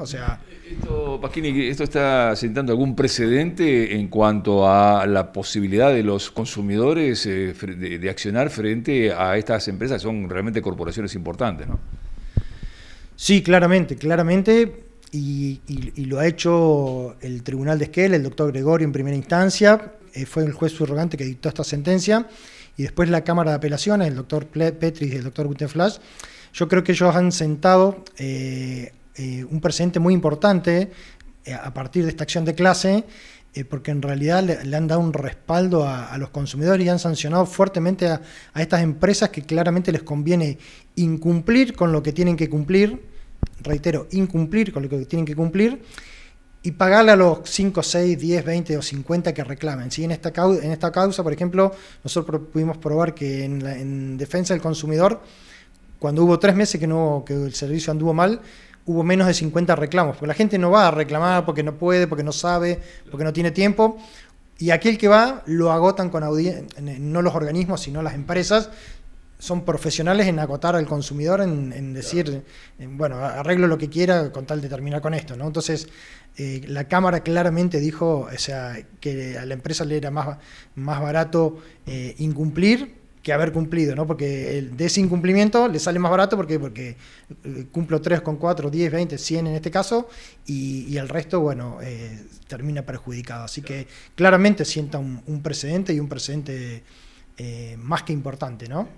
O sea, esto, Pasquini, ¿esto está sentando algún precedente en cuanto a la posibilidad de los consumidores eh, de, accionar frente a estas empresas que son realmente corporaciones importantes? ¿no? Sí, claramente, claramente. Y, lo ha hecho el Tribunal de Esquel, el doctor Gregorio en primera instancia, eh, fue el juez subrogante que dictó esta sentencia, y después la Cámara de Apelaciones, el doctor Petri y el doctor Gutenflash. Yo creo que ellos han sentado eh, eh, un precedente muy importante eh, a partir de esta acción de clase, eh, porque en realidad le, han dado un respaldo a, los consumidores y han sancionado fuertemente a, estas empresas que claramente les conviene incumplir con lo que tienen que cumplir, reitero, incumplir con lo que tienen que cumplir, y pagarle a los 5, 6, 10, 20 o 50 que reclamen. ¿sí? En, esta causa, en esta causa, por ejemplo, nosotros pudimos probar que en, en defensa del consumidor, cuando hubo tres meses que, no, que el servicio anduvo mal, hubo menos de 50 reclamos, porque la gente no va a reclamar porque no puede, porque no sabe, porque no tiene tiempo, y aquel que va lo agotan con audiencia, no los organismos, sino las empresas, son profesionales en agotar al consumidor, en, decir, bueno, arreglo lo que quiera con tal de terminar con esto, ¿no? Entonces, eh, la Cámara claramente dijo, o sea, que a la empresa le era más, más barato eh, incumplir que haber cumplido, ¿no? Porque el, de ese incumplimiento le sale más barato porque, porque eh, cumplo 3 con 4, 10, 20, 100 en este caso, y, el resto, bueno, eh, termina perjudicado. Así que claramente sienta un, precedente y un precedente eh, más que importante, ¿no?